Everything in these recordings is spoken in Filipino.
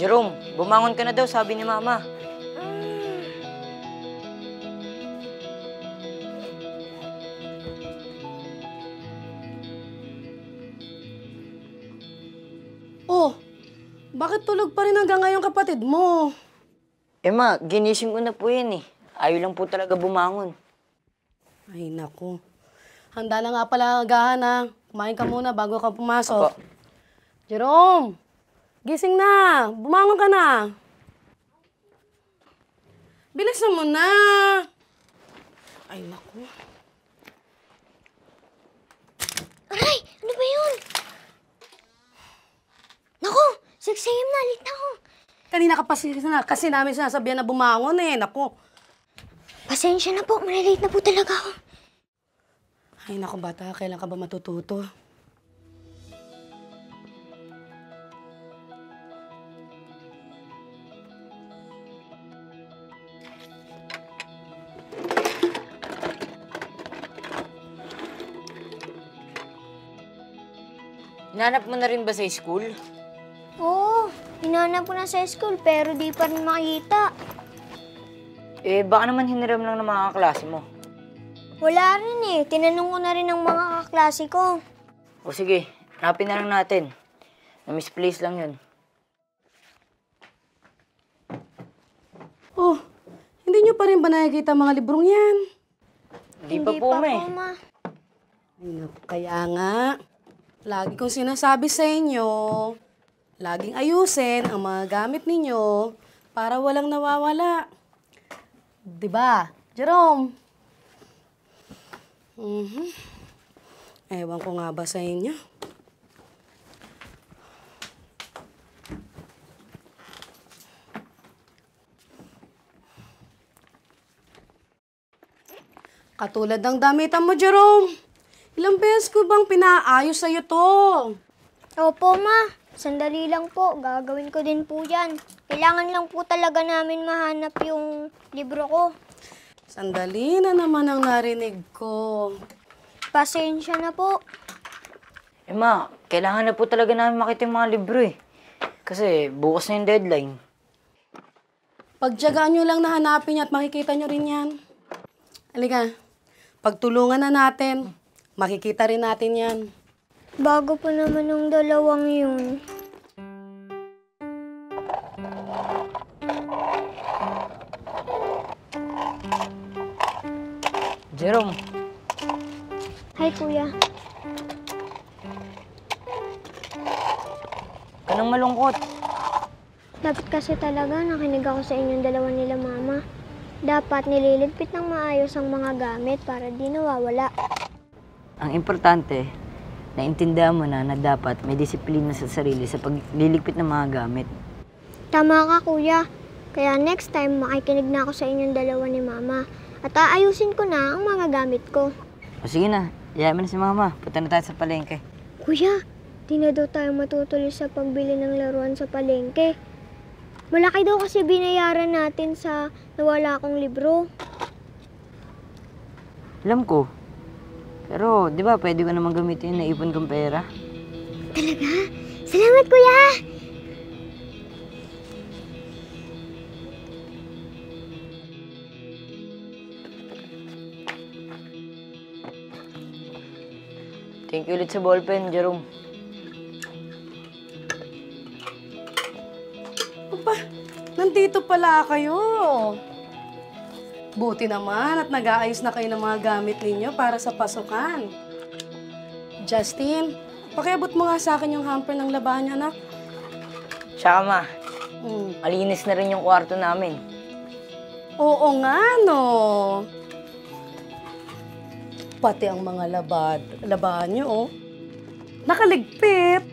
Jerome, bumangon ka na daw, sabi ni Mama. Oh, bakit tulog pa rin hanggang ngayon kapatid mo? Eh ma, ginising ko na po yan eh. Ayaw lang po talaga bumangon. Ay, naku. Handa na nga pala agahan ha. Kumain ka muna bago ka pumasok. Apo. Jerome! Gising na! Bumangon ka na! Bilisan mo na! Ay, naku. Aray! Ano ba yun? Naku! 6 a.m. na. Late na ako. Kanina ka pa si- na, kasi namin sinasabihan na bumangon eh. Naku. Pasensya na po. Malilate na po talaga ako. Ay, naku bata. Kailan ka ba matututo? Hinanap mo na rin ba sa school? Oo. Hinanap ko na sa school pero di pa rin makita. Eh, baka naman hiniram lang ng mga kaklase mo. Wala rin eh. Tinanong ko na rin ng mga kaklase ko. O sige, hanapin na lang natin. Na-misplace lang yun. Oh, hindi nyo pa rin ba nakikita mga librong yan? Hindi pa po, ma eh. po, ma. Ay, naku, kaya nga. Lagi kong sinasabi sa inyo, laging ayusin ang mga gamit ninyo para walang nawawala. 'Di ba, Jerome? Mhm. Ewan ko nga ba sa inyo. Katulad ng damitan mo, Jerome. Ilang beses ko bang pinaayos sa'yo to? Opo, ma. Sandali lang po. Gagawin ko din po yan. Kailangan lang po talaga namin mahanap yung libro ko. Sandali na naman ang narinig ko. Pasensya na po. Eh ma, kailangan na po talaga namin makita yung mga libro eh. Kasi bukas na yung deadline. Pagtyagaan nyo lang na hanapin niya at makikita nyo rin yan. Halika, pagtulungan na natin. Makikita rin natin yan. Bago pa naman ng dalawang yun. Jerome, Hi, kuya. kanang malungkot. Dapat kasi talaga nakinig ako sa inyong dalawa nila, mama. Dapat nililigpit ng maayos ang mga gamit para di nawawala. Ang importante, naintindihan mo na na dapat may disiplina sa sarili sa pagliligpit ng mga gamit. Tama ka, kuya. Kaya next time, makikinig na ako sa inyong dalawa ni mama. At aayusin ko na ang mga gamit ko. O sige na, iyamin na si mama. Punta na tayo sa palengke. Kuya, di na daw tayo matutuloy sa pagbili ng laruan sa palengke. Malaki daw kasi binayaran natin sa nawala akong libro. Alam ko. Pero, di ba, pwede ko naman gamitin yung naipon kong pera? Talaga? Salamat, kuya! Thank you ulit sa ballpen, Jerome. Aba, nandito pala kayo. Buti naman at nag-aayos na kayo ng mga gamit ninyo para sa pasukan. Justin, pakiabot mo nga sa akin yung hamper ng labahan niyo, anak. Tsaka ma, Hmm. malinis na rin yung kwarto namin. Oo nga, no. Pati ang mga labad, labahan niyo, oh. Nakaligpit.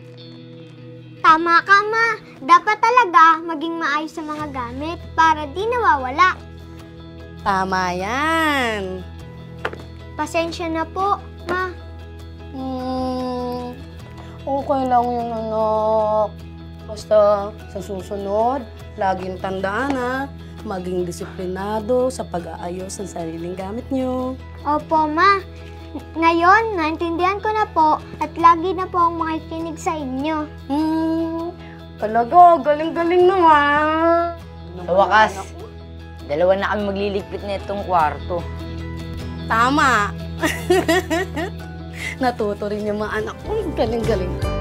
Tama ka, ma. Dapat talaga maging maayos sa mga gamit para di nawawala. Tama yan. Pasensya na po, ma. Hmm, okay lang yung anak. Basta sa susunod, laging tandaan ha, maging disiplinado sa pag-aayos ng sariling gamit nyo. Opo, ma. Ngayon, naintindihan ko na po at lagi na po akong makikinig sa inyo. Hmm, Talaga, galing-galing naman. Sa wakas, dalawa na kami magliligpit na itong kwarto. Tama. Natuto rin yung mga anak ko. Galing-galing.